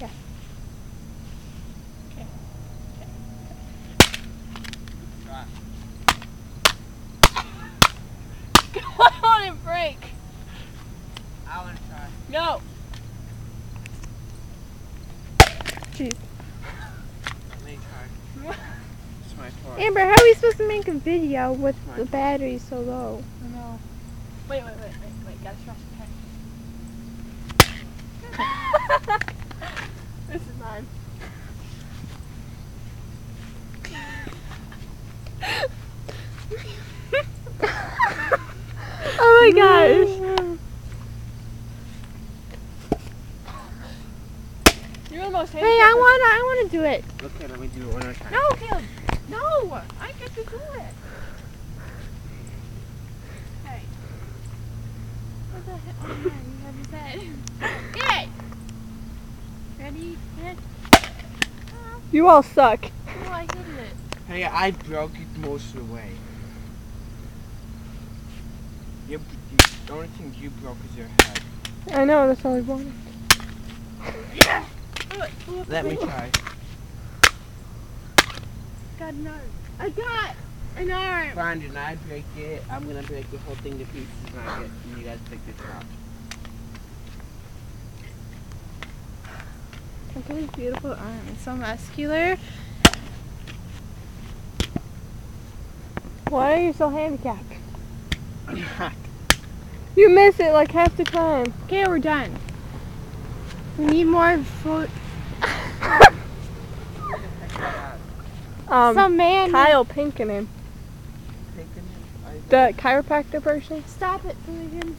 Yeah. Okay. Try. I want to break. I want to try. No. Jeez. Let me try. It's my part. Amber, how are we supposed to make a video with the battery so low? No. Wait, wait, wait, wait, wait. Gotta stretch the pen. This is mine. Oh my gosh. You're the most Hey, I wanna, I wanna do it. Okay, let me do it one more time. No, Caleb. No. I get to do it. Hey. What the heck? Oh, yeah, you have his head. Get it. Ready? Hit. Oh, You all suck. oh, I hit it. Hey, I broke it most of the way. You, you, the only thing you broke is your head. I know, that's all I wanted. It flew up Let me wing. try. Got an arm. I got an arm. Fine, did I break it? I'm gonna break the whole thing to pieces and I get and you guys pick this up. Look at his beautiful arm. It's so muscular. Why are you so handicapped? I'm not. You miss it like half the time. Okay, we're done. We need more foot. Um, Some man. Kyle Pinkenham, Taking it. The chiropractor person. Stop it, Finnegan.